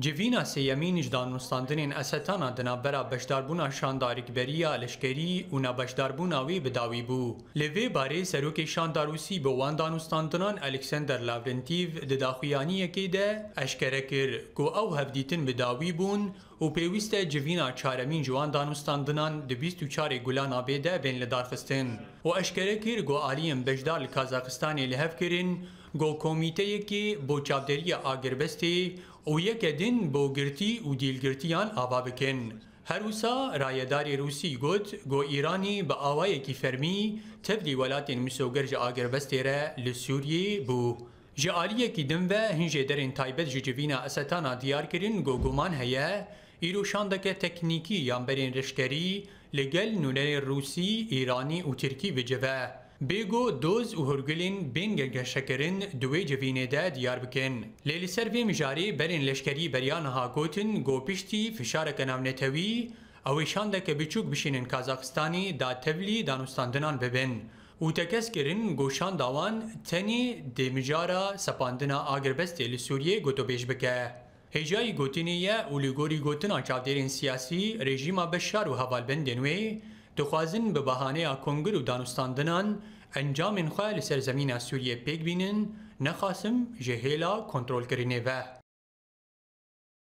Civîna sêyemîn ji danûstandinên Esetana di navbera beşdarbûna şanda rîkberiya leşkerî û nabeşdarbûna wê bi dawî bû. Li vê barê serokê şanda Rûsî bo wan danûstandinan Alexander Lavrentîv di daxuyaniyekê de eşkere kir ku ew hevdîtin bi dawî bûn û pêwîst e civîna çaremîn ji wan danûstandinan di bîst û çarê gulan a bê de bên lidarxistin û eşkere kir ku aliyên beşdar li Kazaxistanê li hev kirin ku komîteyekê bo çavderiya agirbestê û yeke din bo girtî û dîlgirtiyan ava bikin. Her wisa rayedarê Rûsî got ku Îranî bi awayekî fermî tevlî welatên misoger ji agirbestê re li Sûriyê bû. Ji aliyekî din ve hin jêderên taybet ji civîna Esetana diyar kirin ku guman heye îro şandeke teknîkî yan berên leşkerî li gel nûnerên Rûsî, Îranî û Tirkî bicive. Bêgo doz û hurgulên bên gegeşekirin di wê civînê de diyar bikin. Lê li ser vê mijarê berên leşkerî beriya niha gotin ku piştî fişareke navnetewî ew ê şandeke biçûk bişînin Kazaxistanê da tevlî danûstandinan bibin û tekez kirin ku şanda wan tenê dê mijara sepandina agrbestê li Sûriyeyê gotobêj bike. Hêjayî gotinê ye û li gorî gotina çavdêrên siyasî, rejîma Beşar û hevalbendên wê dixwazin bi behaneya kongir û danûstandinan encamên xwe li ser zemîna Sûriyê pêk bînin, ne Qasim ji hêla kontrolkirinê ve.